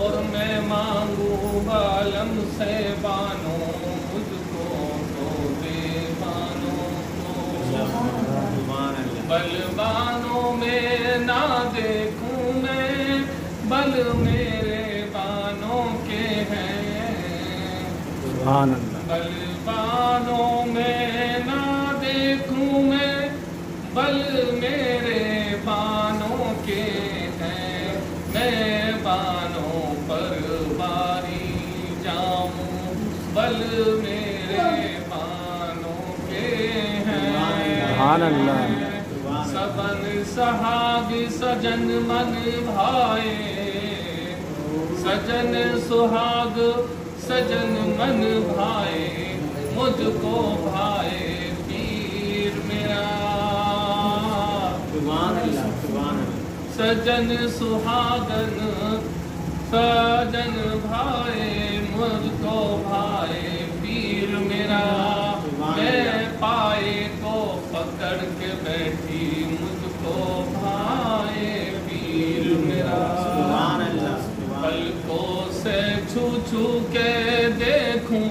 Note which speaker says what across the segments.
Speaker 1: और मैं मांगू बालम से बानो मुझको तो दे बानो को। बलवानों में ना देखूँ मैं बल मेरे बानों के हैं।
Speaker 2: अल्लाह
Speaker 1: में ना देखूँ मैं बल मेरे बानों के हैं मैं बानों पर बारी जाऊँ बल मेरे बानों के हैं
Speaker 2: अल्लाह।
Speaker 1: सबन सहाग सजन मन भाए। सजन सुहाग सजन मन भाए। मुझको भाए पीर मेरा। सजन सुहागन सजन भाए मुझको भाए। बैठी मुझको भाए पीर मेरा। पलकों से छू छू के देखूँ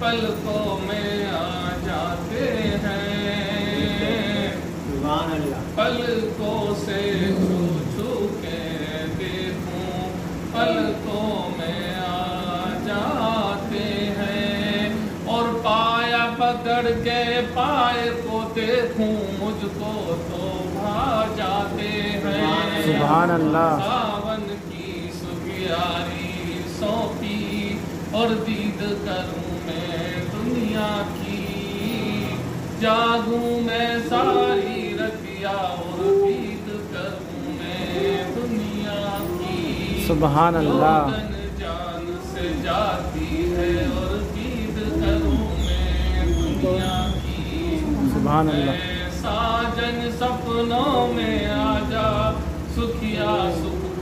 Speaker 1: पलकों में आ जाते हैं। पलकों से पकड़ के पाए को देखूँ मुझको तो भा जाते हैं।
Speaker 2: सुभान अल्लाह
Speaker 1: सावन की सुखियारी सौंपी और दीद करूँ मैं दुनिया की। जागूं मैं सारी रतिया और दीद करूँ मैं दुनिया की।
Speaker 2: सुभान अल्लाह
Speaker 1: जान से जाती है
Speaker 2: सुभान अल्लाह
Speaker 1: साजन सपनों में आजा सुखिया सुख